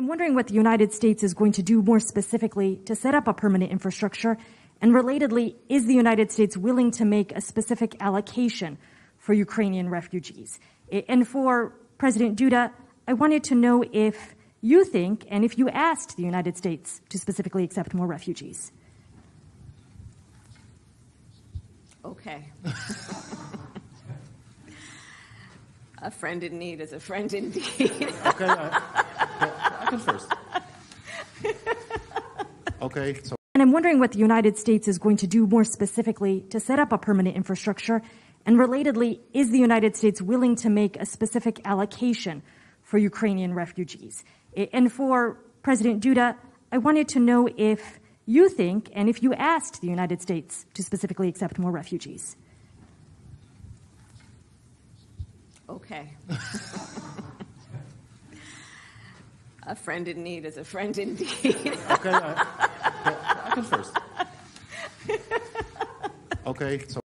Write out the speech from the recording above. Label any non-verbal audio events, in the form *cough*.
I'm wondering what the United States is going to do more specifically to set up a permanent infrastructure. And relatedly, is the United States willing to make a specific allocation for Ukrainian refugees? And for President Duda, I wanted to know if you think and if you asked the United States to specifically accept more refugees. Okay. *laughs* a friend in need is a friend indeed. Okay, I, I first. *laughs* Okay, so And I'm wondering what the United States is going to do more specifically to set up a permanent infrastructure. And relatedly, is the United States willing to make a specific allocation for Ukrainian refugees? And for President Duda, I wanted to know if you think and if you asked the United States to specifically accept more refugees. Okay. *laughs* a friend in need is a friend indeed. *laughs* okay, I, I can first. *laughs* Okay, so